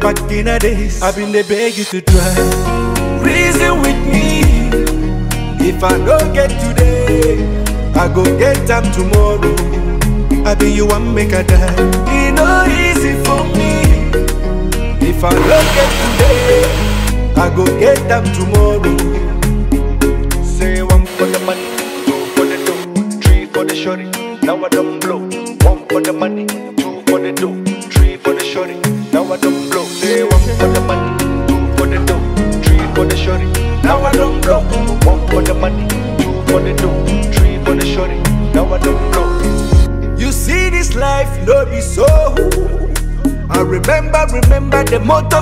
back in the days, I've been the beg you to try. Reason with me. If I don't get today, I go get them tomorrow. I be you one make a die. It no easy for me. If I don't get today, I go get them tomorrow. Say one for the money, two for the dough, three for the shorty. Now I don't blow. One for the money, two for the dough, three for the shorty. Now I don't You see this life, no be so. I remember, remember the motto.